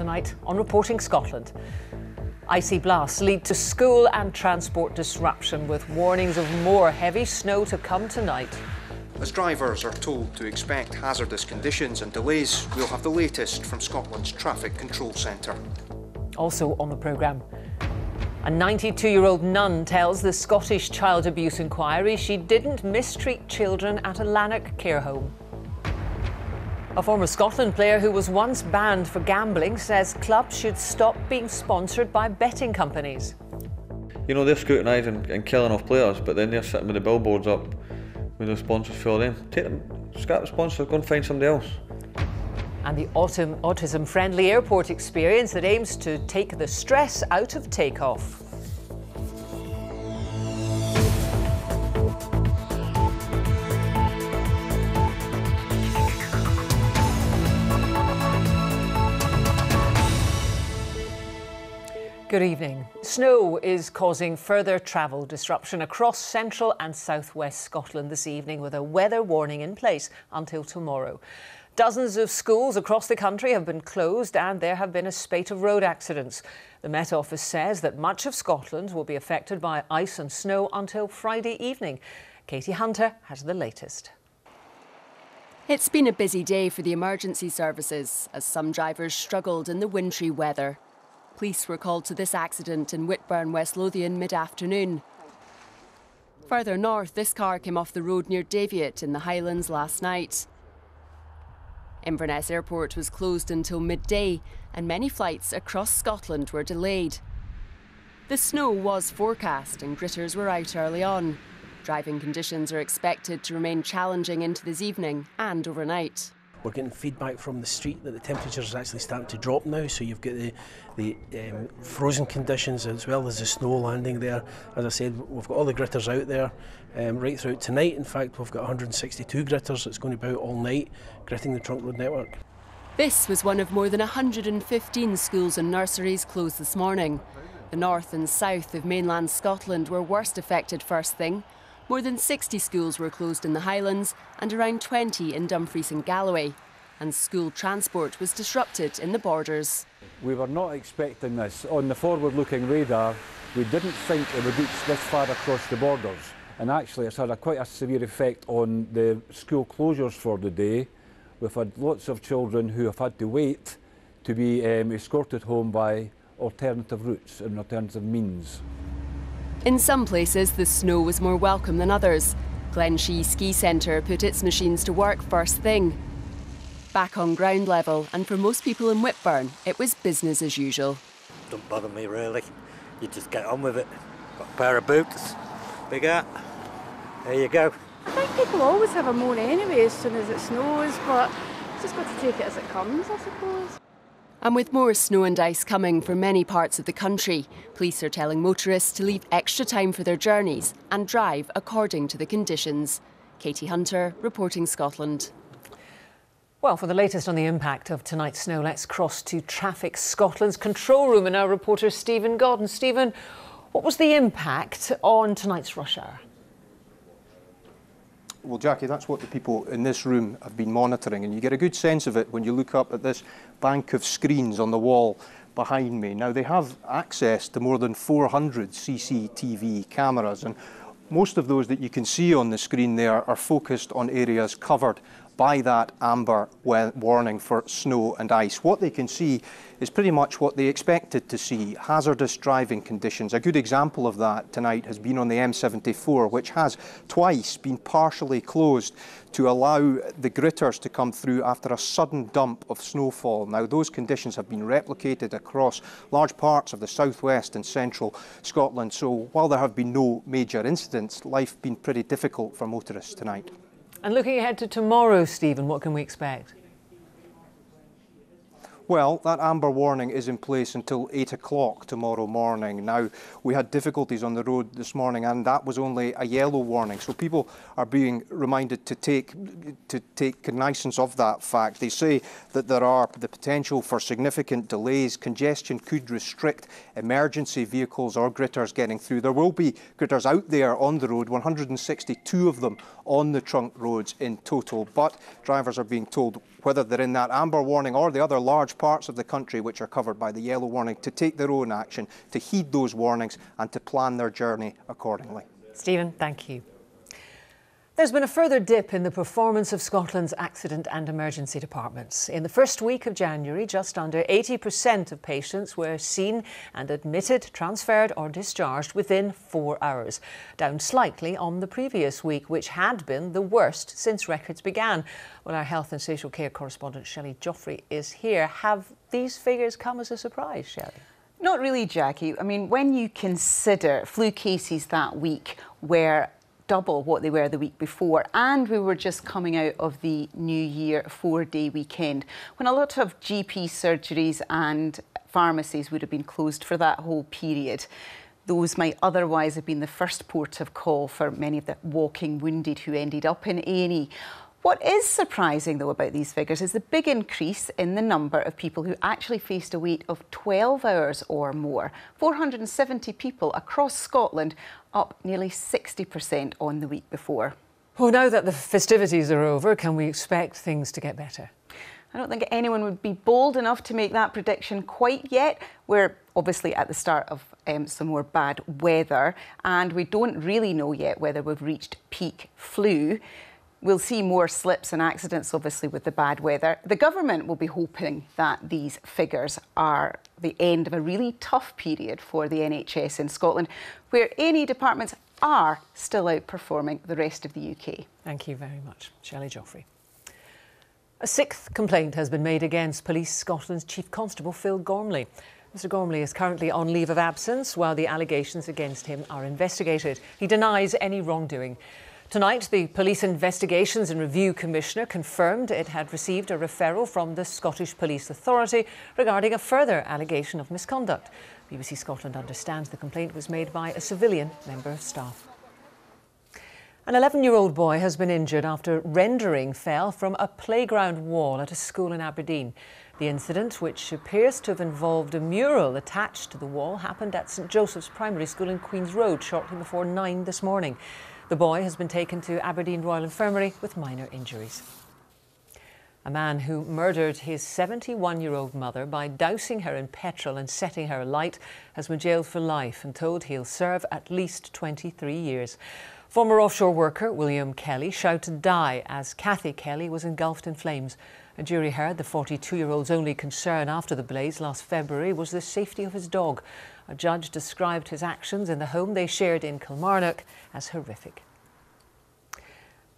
tonight on Reporting Scotland. Icy blasts lead to school and transport disruption with warnings of more heavy snow to come tonight. As drivers are told to expect hazardous conditions and delays, we'll have the latest from Scotland's Traffic Control Centre. Also on the programme, a 92 year old nun tells the Scottish Child Abuse Inquiry she didn't mistreat children at a Lanark care home. A former Scotland player who was once banned for gambling says clubs should stop being sponsored by betting companies. You know, they're scrutinising and killing off players, but then they're sitting with the billboards up with the sponsors for them. Take them, scrap the sponsor, go and find somebody else. And the autism friendly airport experience that aims to take the stress out of takeoff. Good evening. Snow is causing further travel disruption across central and southwest Scotland this evening with a weather warning in place until tomorrow. Dozens of schools across the country have been closed and there have been a spate of road accidents. The Met Office says that much of Scotland will be affected by ice and snow until Friday evening. Katie Hunter has the latest. It's been a busy day for the emergency services as some drivers struggled in the wintry weather. Police were called to this accident in Whitburn, West Lothian mid afternoon. Further north, this car came off the road near Daviot in the Highlands last night. Inverness Airport was closed until midday, and many flights across Scotland were delayed. The snow was forecast, and gritters were out early on. Driving conditions are expected to remain challenging into this evening and overnight. We're getting feedback from the street that the temperatures are actually starting to drop now, so you've got the, the um, frozen conditions as well as the snow landing there. As I said, we've got all the gritters out there um, right throughout tonight. In fact, we've got 162 gritters that's going to be out all night, gritting the trunk road network. This was one of more than 115 schools and nurseries closed this morning. The north and south of mainland Scotland were worst affected first thing. More than 60 schools were closed in the Highlands and around 20 in Dumfries and Galloway. And school transport was disrupted in the borders. We were not expecting this. On the forward looking radar, we didn't think it would reach this far across the borders. And actually, it's had a quite a severe effect on the school closures for the day. We've had lots of children who have had to wait to be um, escorted home by alternative routes and alternative means. In some places, the snow was more welcome than others. Glenshee Ski Centre put its machines to work first thing. Back on ground level, and for most people in Whitburn, it was business as usual. Don't bother me really. You just get on with it. Got a pair of boots, big hat. There you go. I think people always have a moan anyway as soon as it snows, but just got to take it as it comes, I suppose. And with more snow and ice coming from many parts of the country, police are telling motorists to leave extra time for their journeys and drive according to the conditions. Katie Hunter, reporting Scotland. Well, for the latest on the impact of tonight's snow, let's cross to Traffic Scotland's control room and our reporter Stephen Gordon. Stephen, what was the impact on tonight's rush hour? Well, Jackie, that's what the people in this room have been monitoring, and you get a good sense of it when you look up at this bank of screens on the wall behind me. Now, they have access to more than 400 CCTV cameras, and most of those that you can see on the screen there are focused on areas covered by that amber warning for snow and ice. What they can see is pretty much what they expected to see, hazardous driving conditions. A good example of that tonight has been on the M74, which has twice been partially closed to allow the gritters to come through after a sudden dump of snowfall. Now, those conditions have been replicated across large parts of the southwest and central Scotland. So while there have been no major incidents, life has been pretty difficult for motorists tonight. And looking ahead to tomorrow, Stephen, what can we expect? Well, that amber warning is in place until 8 o'clock tomorrow morning. Now, we had difficulties on the road this morning and that was only a yellow warning. So people are being reminded to take, to take cognizance of that fact. They say that there are the potential for significant delays. Congestion could restrict emergency vehicles or gritters getting through. There will be gritters out there on the road, 162 of them on the trunk roads in total. But drivers are being told whether they're in that amber warning or the other large parts of the country which are covered by the yellow warning to take their own action, to heed those warnings and to plan their journey accordingly. Stephen, thank you. There's been a further dip in the performance of Scotland's accident and emergency departments. In the first week of January, just under 80% of patients were seen and admitted, transferred, or discharged within four hours, down slightly on the previous week, which had been the worst since records began. Well, our health and social care correspondent Shelley Jofre is here. Have these figures come as a surprise, Shelley? Not really, Jackie. I mean, when you consider flu cases that week where double what they were the week before. And we were just coming out of the New Year four day weekend when a lot of GP surgeries and pharmacies would have been closed for that whole period. Those might otherwise have been the first port of call for many of the walking wounded who ended up in A&E. What is surprising, though, about these figures is the big increase in the number of people who actually faced a wait of 12 hours or more. 470 people across Scotland, up nearly 60% on the week before. Well, now that the festivities are over, can we expect things to get better? I don't think anyone would be bold enough to make that prediction quite yet. We're obviously at the start of um, some more bad weather, and we don't really know yet whether we've reached peak flu. We'll see more slips and accidents, obviously, with the bad weather. The government will be hoping that these figures are the end of a really tough period for the NHS in Scotland, where any departments are still outperforming the rest of the UK. Thank you very much, Shelley Jofre. A sixth complaint has been made against Police Scotland's Chief Constable Phil Gormley. Mr Gormley is currently on leave of absence while the allegations against him are investigated. He denies any wrongdoing. Tonight, the Police Investigations and Review Commissioner confirmed it had received a referral from the Scottish Police Authority regarding a further allegation of misconduct. BBC Scotland understands the complaint was made by a civilian member of staff. An 11 year old boy has been injured after rendering fell from a playground wall at a school in Aberdeen. The incident, which appears to have involved a mural attached to the wall, happened at St Joseph's Primary School in Queen's Road shortly before 9 this morning. The boy has been taken to Aberdeen Royal Infirmary with minor injuries. A man who murdered his 71 year old mother by dousing her in petrol and setting her alight has been jailed for life and told he'll serve at least 23 years. Former offshore worker William Kelly shouted die as Kathy Kelly was engulfed in flames. A jury heard the 42 year old's only concern after the blaze last February was the safety of his dog. A judge described his actions in the home they shared in Kilmarnock as horrific.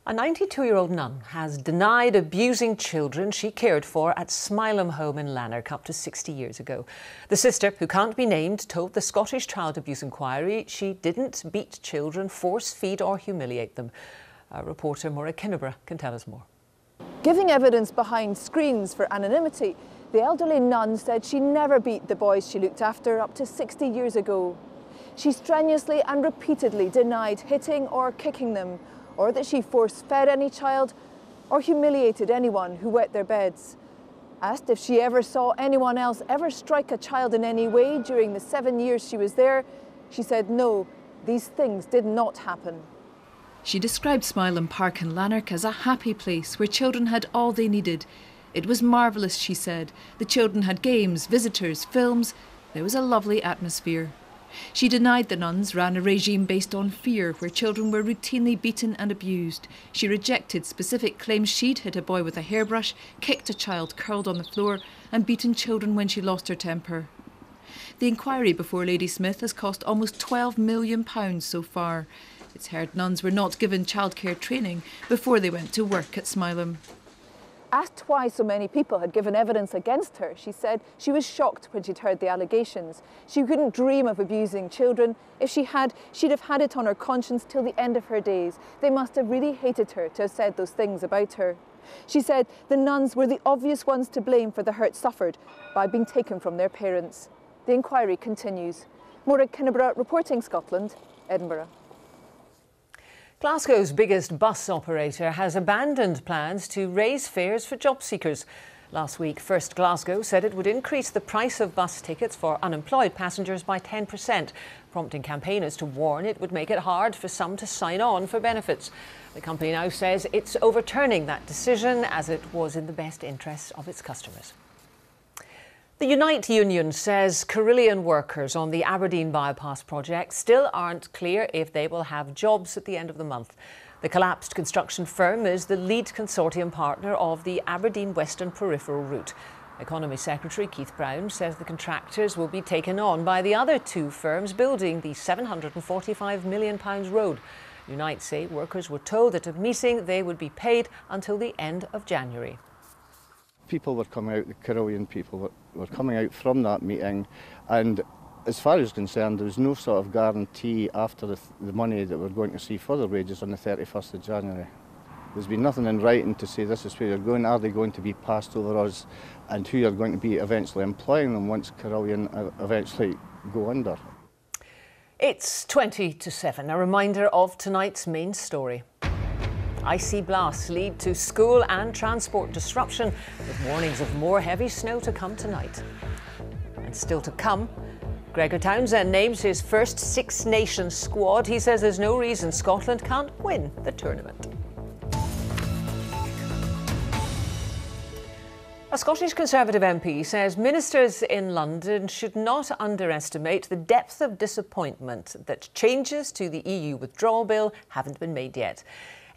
A 92 year old nun has denied abusing children she cared for at Smyllum Home in Lanark up to 60 years ago. The sister, who can't be named, told the Scottish Child Abuse Inquiry she didn't beat children, force feed, or humiliate them. Our reporter Maura Kinneborough can tell us more. Giving evidence behind screens for anonymity, the elderly nun said she never beat the boys she looked after up to 60 years ago. She strenuously and repeatedly denied hitting or kicking them, or that she force fed any child or humiliated anyone who wet their beds. Asked if she ever saw anyone else ever strike a child in any way during the seven years she was there, she said no, these things did not happen. She described Smyllum Park in Lanark as a happy place where children had all they needed it was marvellous, she said. The children had games, visitors, films. There was a lovely atmosphere. She denied the nuns ran a regime based on fear, where children were routinely beaten and abused. She rejected specific claims she'd hit a boy with a hairbrush, kicked a child curled on the floor, and beaten children when she lost her temper. The inquiry before Lady Smith has cost almost £12 million so far. It's heard nuns were not given childcare training before they went to work at Smyllum. Asked why so many people had given evidence against her, she said she was shocked when she'd heard the allegations. She couldn't dream of abusing children. If she had, she'd have had it on her conscience till the end of her days. They must have really hated her to have said those things about her. She said the nuns were the obvious ones to blame for the hurt suffered by being taken from their parents. The inquiry continues. Maura Kinneborough reporting Scotland, Edinburgh. Glasgow's biggest bus operator has abandoned plans to raise fares for job seekers. Last week, First Glasgow said it would increase the price of bus tickets for unemployed passengers by 10%, prompting campaigners to warn it would make it hard for some to sign on for benefits. The company now says it's overturning that decision as it was in the best interests of its customers. The Unite Union says Carillion workers on the Aberdeen Bypass project still aren't clear if they will have jobs at the end of the month. The collapsed construction firm is the lead consortium partner of the Aberdeen Western Peripheral Route. Economy Secretary Keith Brown says the contractors will be taken on by the other two firms building the £745 million road. Unite say workers were told at a meeting they would be paid until the end of January people were coming out, the Carillion people were, were coming out from that meeting, and as far as concerned, there was no sort of guarantee after the, the money that we're going to see for the wages on the 31st of January. There's been nothing in writing to say this is where you're going, are they going to be passed over us, and who you're going to be eventually employing them once Carillion uh, eventually go under. It's 20 to 7, a reminder of tonight's main story. Icy blasts lead to school and transport disruption, with warnings of more heavy snow to come tonight. And still to come, Gregor Townsend names his first Six Nations squad. He says there's no reason Scotland can't win the tournament. A Scottish Conservative MP says ministers in London should not underestimate the depth of disappointment that changes to the EU withdrawal bill haven't been made yet.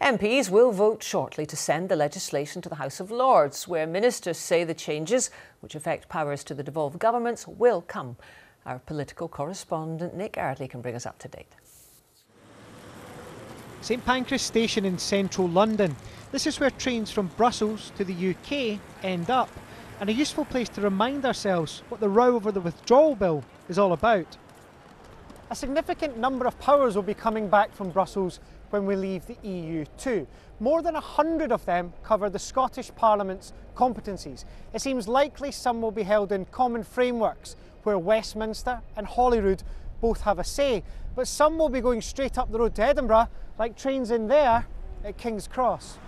MPs will vote shortly to send the legislation to the House of Lords, where ministers say the changes, which affect powers to the devolved governments, will come. Our political correspondent Nick Eardley can bring us up to date. St Pancras Station in central London. This is where trains from Brussels to the UK end up, and a useful place to remind ourselves what the row over the withdrawal bill is all about. A significant number of powers will be coming back from Brussels when we leave the EU too. More than 100 of them cover the Scottish Parliament's competencies. It seems likely some will be held in common frameworks where Westminster and Holyrood both have a say, but some will be going straight up the road to Edinburgh, like trains in there at King's Cross.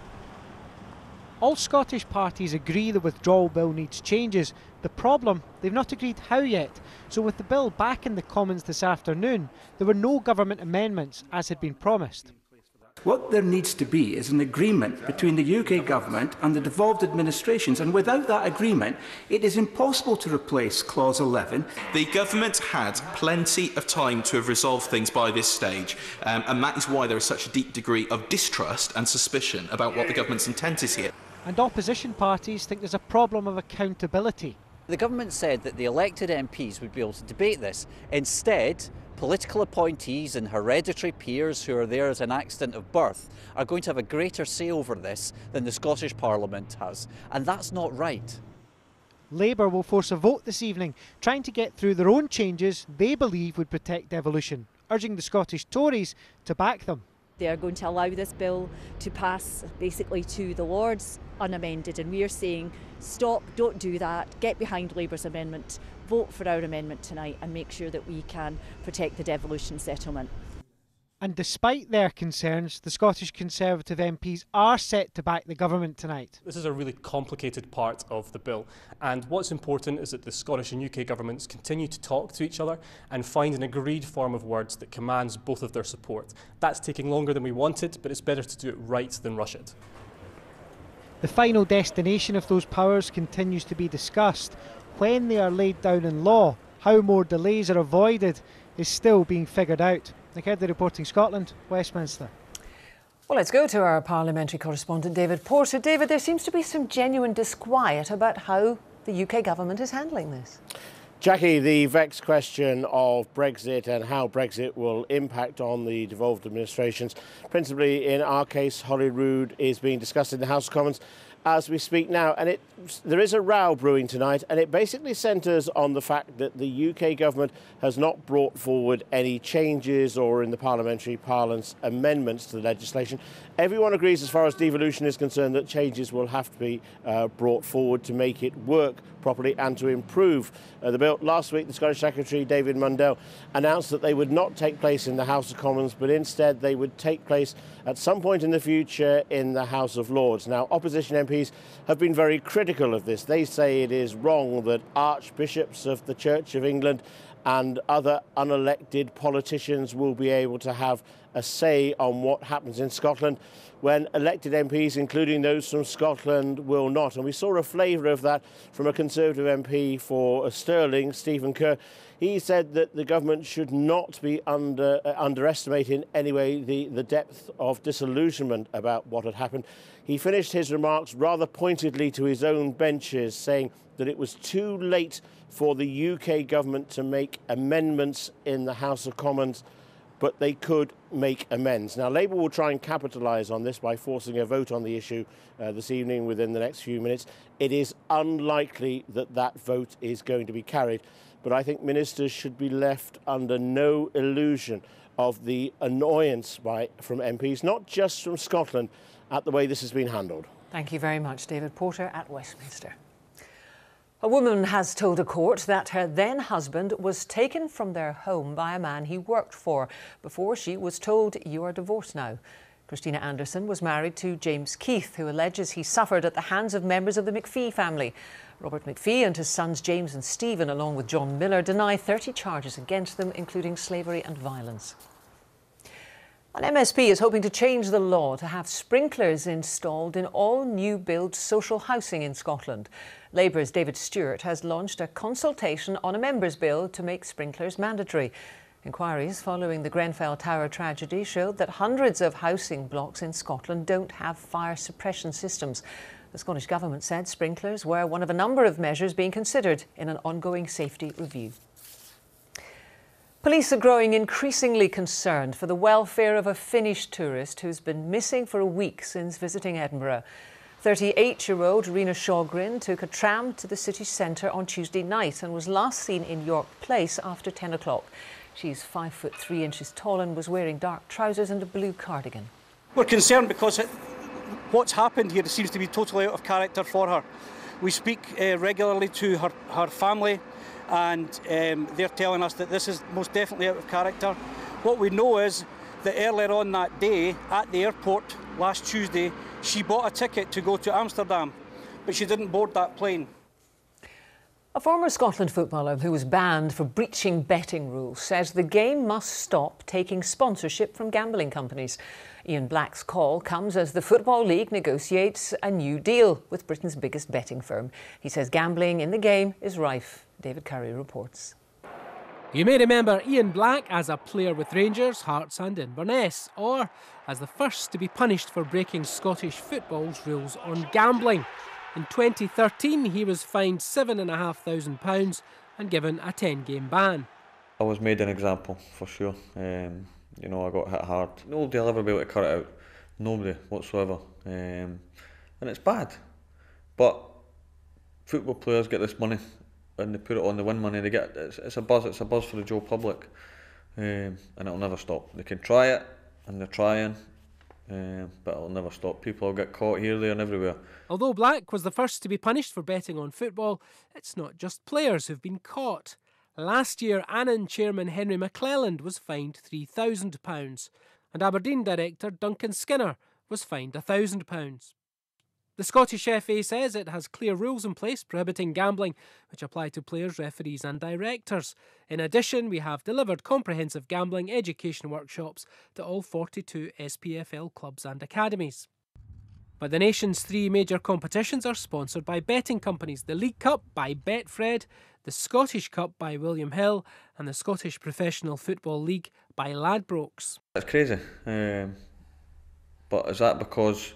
All Scottish parties agree the withdrawal bill needs changes. The problem, they've not agreed how yet. So, with the bill back in the Commons this afternoon, there were no government amendments as had been promised. What there needs to be is an agreement between the UK government and the devolved administrations, and without that agreement, it is impossible to replace Clause 11. The government had plenty of time to have resolved things by this stage, um, and that is why there is such a deep degree of distrust and suspicion about what the government's intent is here. And opposition parties think there's a problem of accountability. The government said that the elected MPs would be able to debate this. Instead, political appointees and hereditary peers who are there as an accident of birth are going to have a greater say over this than the Scottish Parliament has. And that's not right. Labour will force a vote this evening, trying to get through their own changes they believe would protect devolution, urging the Scottish Tories to back them. They are going to allow this bill to pass basically to the Lords unamended, and we are saying stop, don't do that, get behind Labour's amendment, vote for our amendment tonight and make sure that we can protect the devolution settlement. And despite their concerns, the Scottish Conservative MPs are set to back the government tonight. This is a really complicated part of the bill. And what's important is that the Scottish and UK governments continue to talk to each other and find an agreed form of words that commands both of their support. That's taking longer than we wanted, but it's better to do it right than rush it. The final destination of those powers continues to be discussed. When they are laid down in law, how more delays are avoided is still being figured out. Nick Eardley reporting Scotland, Westminster. Well, let's go to our parliamentary correspondent, David Porter. David, there seems to be some genuine disquiet about how the UK government is handling this. Jackie, the vexed question of Brexit and how Brexit will impact on the devolved administrations, principally in our case, Holyrood, is being discussed in the House of Commons as we speak now. And it, there is a row brewing tonight, and it basically centres on the fact that the UK government has not brought forward any changes or, in the parliamentary parlance, amendments to the legislation. Everyone agrees, as far as devolution is concerned, that changes will have to be uh, brought forward to make it work properly and to improve uh, the bill. Last week, the Scottish Secretary, David Mundell, announced that they would not take place in the House of Commons, but instead they would take place at some point in the future in the House of Lords. Now, opposition MPs have been very critical of this. They say it is wrong that archbishops of the Church of England and other unelected politicians will be able to have a say on what happens in Scotland when elected MPs, including those from Scotland, will not. And we saw a flavour of that from a Conservative MP for Stirling, Stephen Kerr. He said that the government should not be under, uh, underestimating anyway the, the depth of disillusionment about what had happened. He finished his remarks rather pointedly to his own benches, saying that it was too late for the UK government to make amendments in the House of Commons but they could make amends. Now, Labour will try and capitalise on this by forcing a vote on the issue uh, this evening within the next few minutes. It is unlikely that that vote is going to be carried, but I think ministers should be left under no illusion of the annoyance by, from MPs, not just from Scotland, at the way this has been handled. Thank you very much, David Porter at Westminster. A woman has told a court that her then husband was taken from their home by a man he worked for before she was told, You are divorced now. Christina Anderson was married to James Keith, who alleges he suffered at the hands of members of the McPhee family. Robert McPhee and his sons James and Stephen, along with John Miller, deny 30 charges against them, including slavery and violence. An MSP is hoping to change the law to have sprinklers installed in all new build social housing in Scotland. Labour's David Stewart has launched a consultation on a members' bill to make sprinklers mandatory. Inquiries following the Grenfell Tower tragedy showed that hundreds of housing blocks in Scotland don't have fire suppression systems. The Scottish Government said sprinklers were one of a number of measures being considered in an ongoing safety review. Police are growing increasingly concerned for the welfare of a Finnish tourist who's been missing for a week since visiting Edinburgh. 38-year-old Rena Shogren took a tram to the city centre on Tuesday night and was last seen in York Place after 10 o'clock. She's 5 foot 3 inches tall and was wearing dark trousers and a blue cardigan. We're concerned because it, what's happened here seems to be totally out of character for her. We speak uh, regularly to her, her family, and um, they're telling us that this is most definitely out of character. What we know is that earlier on that day at the airport last Tuesday, she bought a ticket to go to Amsterdam, but she didn't board that plane. A former Scotland footballer who was banned for breaching betting rules says the game must stop taking sponsorship from gambling companies. Ian Black's call comes as the Football League negotiates a new deal with Britain's biggest betting firm. He says gambling in the game is rife. David Curry reports. You may remember Ian Black as a player with Rangers, Hearts and Inverness, or as the first to be punished for breaking Scottish football's rules on gambling. In 2013, he was fined £7,500 and given a 10 game ban. I was made an example, for sure. Um, you know, I got hit hard. Nobody will ever be able to cut it out. Nobody whatsoever. Um, and it's bad. But football players get this money and they put it on the win money. They get it's, it's a buzz. It's a buzz for the Joe public, um, and it'll never stop. They can try it, and they're trying, um, but it'll never stop. People will get caught here, there, and everywhere. Although Black was the first to be punished for betting on football, it's not just players who've been caught. Last year, Annan chairman Henry McClelland was fined £3,000, and Aberdeen director Duncan Skinner was fined £1,000. The Scottish FA says it has clear rules in place prohibiting gambling, which apply to players, referees, and directors. In addition, we have delivered comprehensive gambling education workshops to all 42 SPFL clubs and academies. But the nation's three major competitions are sponsored by betting companies the League Cup by Betfred, the Scottish Cup by William Hill, and the Scottish Professional Football League by Ladbrokes. That's crazy. Um, but is that because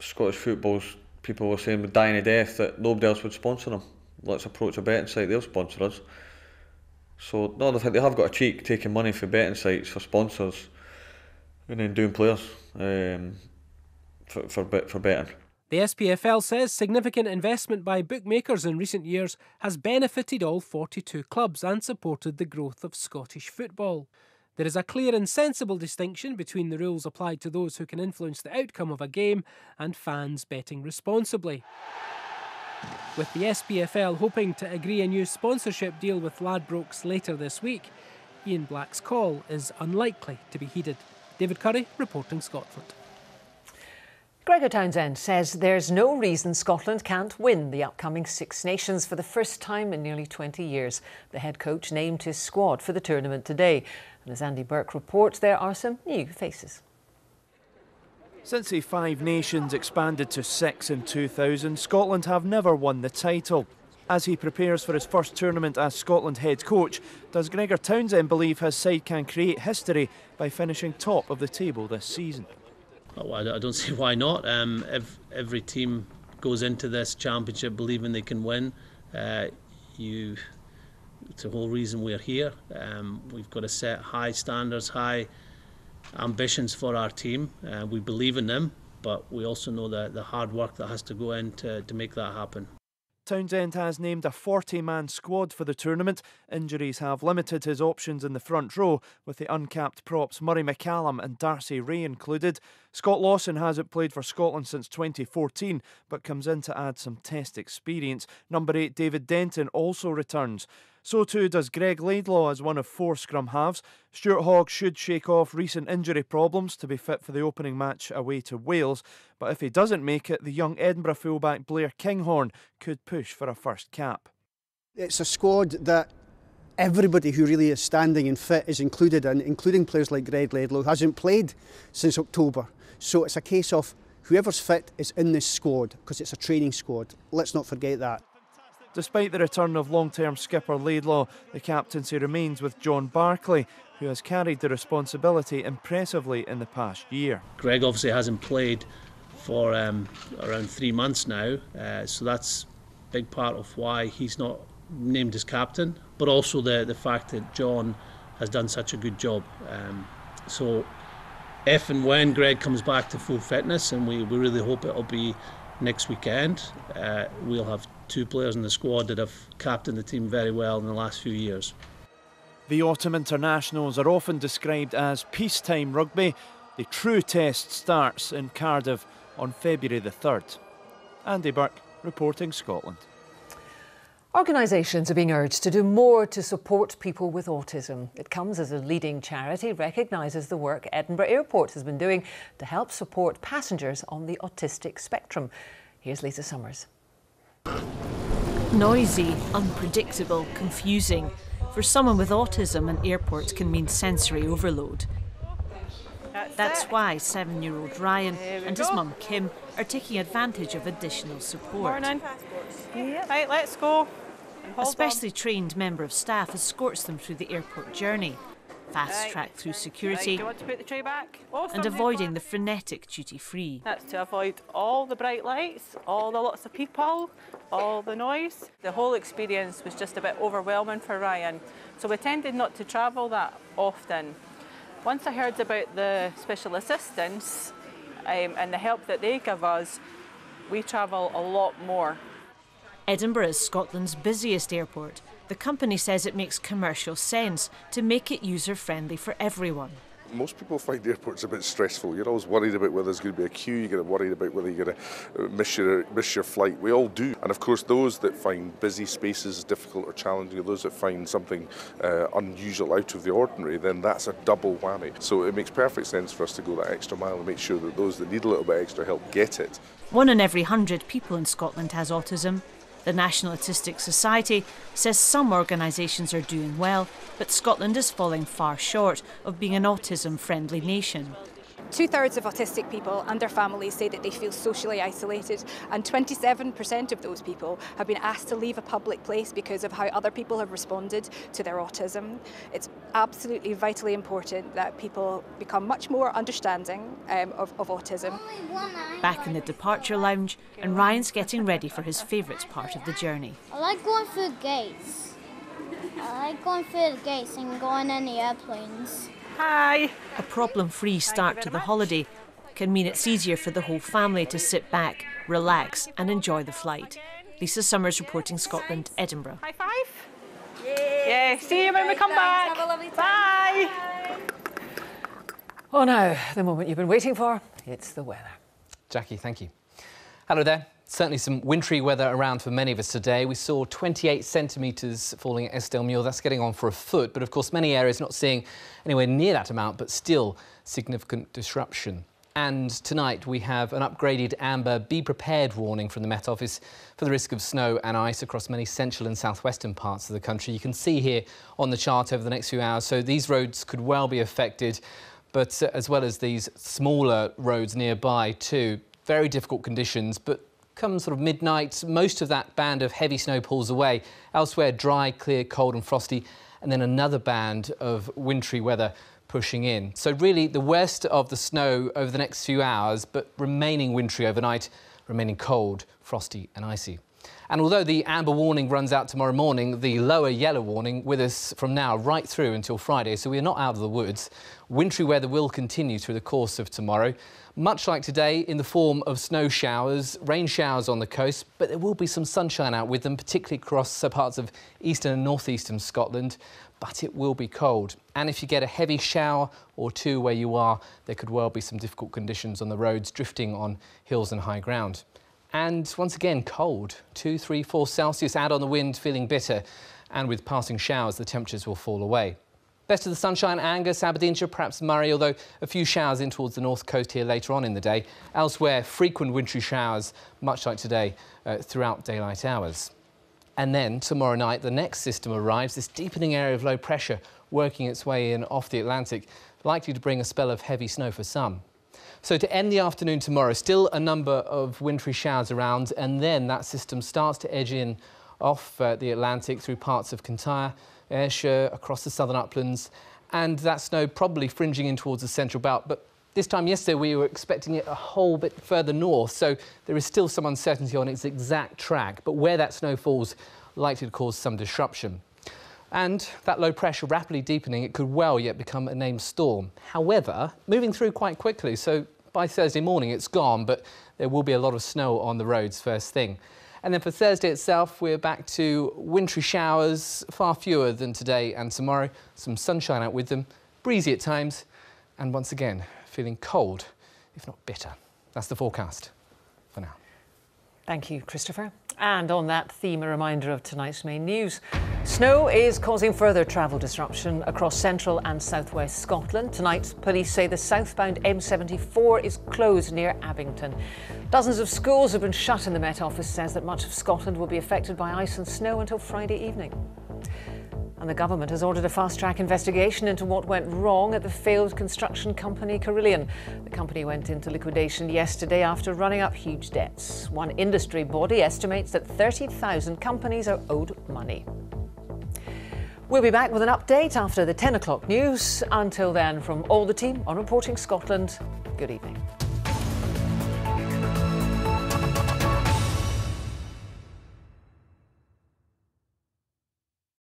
Scottish football's people were saying with dying a death that nobody else would sponsor them. Let's approach a betting site, they'll sponsor us. So no, they have got a cheek taking money for betting sites for sponsors and then doing players um, for, for, for betting. The SPFL says significant investment by bookmakers in recent years has benefited all 42 clubs and supported the growth of Scottish football. There is a clear and sensible distinction between the rules applied to those who can influence the outcome of a game and fans betting responsibly. With the SPFL hoping to agree a new sponsorship deal with Ladbrokes later this week, Ian Black's call is unlikely to be heeded. David Curry, reporting Scotland. Gregor Townsend says there's no reason Scotland can't win the upcoming Six Nations for the first time in nearly 20 years. The head coach named his squad for the tournament today. And as Andy Burke reports, there are some new faces. Since the Five Nations expanded to six in 2000, Scotland have never won the title. As he prepares for his first tournament as Scotland head coach, does Gregor Townsend believe his side can create history by finishing top of the table this season? Oh, I don't see why not. Um, every team goes into this championship believing they can win. Uh, you, it's the whole reason we're here. Um, we've got to set high standards, high ambitions for our team. Uh, we believe in them, but we also know that the hard work that has to go in to, to make that happen. Townsend has named a 40 man squad for the tournament. Injuries have limited his options in the front row, with the uncapped props Murray McCallum and Darcy Rae included. Scott Lawson hasn't played for Scotland since 2014, but comes in to add some test experience. Number 8 David Denton also returns. So too does Greg Laidlaw as one of four scrum halves. Stuart Hogg should shake off recent injury problems to be fit for the opening match away to Wales. But if he doesn't make it, the young Edinburgh fullback Blair Kinghorn could push for a first cap. It's a squad that everybody who really is standing and fit is included in, including players like Greg Laidlaw, who hasn't played since October. So it's a case of whoever's fit is in this squad because it's a training squad. Let's not forget that. Despite the return of long term skipper Laidlaw, the captaincy remains with John Barclay, who has carried the responsibility impressively in the past year. Greg obviously hasn't played for um, around three months now, uh, so that's a big part of why he's not named as captain, but also the, the fact that John has done such a good job. Um, so, if and when Greg comes back to full fitness, and we, we really hope it'll be next weekend, uh, we'll have two players in the squad that have captained the team very well in the last few years. The autumn internationals are often described as peacetime rugby. The true test starts in Cardiff on February the 3rd. Andy Burke reporting Scotland. Organisations are being urged to do more to support people with autism. It comes as a leading charity recognises the work Edinburgh Airport has been doing to help support passengers on the autistic spectrum. Here's Lisa Summers. Noisy, unpredictable, confusing. For someone with autism, an airport can mean sensory overload. That's why seven year old Ryan and his mum Kim are taking advantage of additional support. Morning. Right, let's go. A specially trained member of staff escorts them through the airport journey fast right. track through security, right, awesome. and avoiding the frenetic duty free. That's to avoid all the bright lights, all the lots of people, all the noise. The whole experience was just a bit overwhelming for Ryan, so we tended not to travel that often. Once I heard about the special assistance um, and the help that they give us, we travel a lot more. Edinburgh is Scotland's busiest airport the company says it makes commercial sense to make it user friendly for everyone. Most people find airports a bit stressful. You're always worried about whether there's going to be a queue. You get worried about whether you're going to uh, miss your miss your flight. We all do, and of course, those that find busy spaces difficult or challenging, or those that find something uh, unusual out of the ordinary, then that's a double whammy. So it makes perfect sense for us to go that extra mile and make sure that those that need a little bit extra help get it. One in every hundred people in Scotland has autism, the National Autistic Society says some organisations are doing well, but Scotland is falling far short of being an autism friendly nation. Two thirds of autistic people and their families say that they feel socially isolated, and 27% of those people have been asked to leave a public place because of how other people have responded to their autism. It's absolutely vitally important that people become much more understanding um, of, of autism. Back in the departure lounge, and Ryan's getting ready for his favourite part of the journey. I like going through the gates. I like going through the gates and going in the airplanes. Hi. A problem free start to the holiday can mean it's easier for the whole family to sit back, relax, and enjoy the flight. Lisa Summers reporting Scotland, Edinburgh. High five. Yeah, see you when we come back. Bye. Oh, now, the moment you've been waiting for it's the weather. Jackie, thank you. Hello there. Certainly some wintry weather around for many of us today. We saw 28 centimetres falling at Eskdalemuir. That's getting on for a foot. But of course, many areas not seeing anywhere near that amount, but still significant disruption. And tonight we have an upgraded amber be prepared warning from the Met Office for the risk of snow and ice across many central and southwestern parts of the country. You can see here on the chart over the next few hours, so these roads could well be affected, but uh, as well as these smaller roads nearby too. Very difficult conditions, but come sort of midnight, most of that band of heavy snow pulls away. Elsewhere, dry, clear, cold and frosty, and then another band of wintry weather pushing in. So really the worst of the snow over the next few hours, but remaining wintry overnight, remaining cold, frosty and icy. And although the amber warning runs out tomorrow morning, the lower yellow warning with us from now right through until Friday, so we're not out of the woods. Wintry weather will continue through the course of tomorrow, much like today in the form of snow showers, rain showers on the coast, but there will be some sunshine out with them, particularly across parts of eastern and northeastern Scotland but it will be cold. And if you get a heavy shower or two where you are, there could well be some difficult conditions on the roads, drifting on hills and high ground. And once again, cold, 2, 3, 4 Celsius, add on the wind, feeling bitter. And with passing showers, the temperatures will fall away. Best of the sunshine, Angus, Aberdeenshire, perhaps Moray, although a few showers in towards the north coast here later on in the day. Elsewhere, frequent wintry showers, much like today, uh, throughout daylight hours. And then tomorrow night, the next system arrives, this deepening area of low pressure working its way in off the Atlantic, likely to bring a spell of heavy snow for some. So to end the afternoon tomorrow, still a number of wintry showers around, and then that system starts to edge in off uh, the Atlantic through parts of Kintyre, Ayrshire, across the southern uplands, and that snow probably fringing in towards the central belt. But this time yesterday, we were expecting it a whole bit further north, so there is still some uncertainty on its exact track, but where that snow falls likely to cause some disruption. And that low pressure rapidly deepening, it could well yet become a named storm. However, moving through quite quickly, so by Thursday morning it's gone, but there will be a lot of snow on the roads first thing. And then for Thursday itself, we're back to wintry showers, far fewer than today and tomorrow. Some sunshine out with them, breezy at times, and once again, feeling cold, if not bitter. That's the forecast for now. Thank you, Christopher. And on that theme, a reminder of tonight's main news. Snow is causing further travel disruption across central and southwest Scotland. Tonight, police say the southbound M74 is closed near Abington. Dozens of schools have been shut, and the Met Office says that much of Scotland will be affected by ice and snow until Friday evening. And the government has ordered a fast track investigation into what went wrong at the failed construction company Carillion. The company went into liquidation yesterday after running up huge debts. One industry body estimates that 30,000 companies are owed money. We'll be back with an update after the 10 o'clock news. Until then, from all the team on Reporting Scotland, good evening.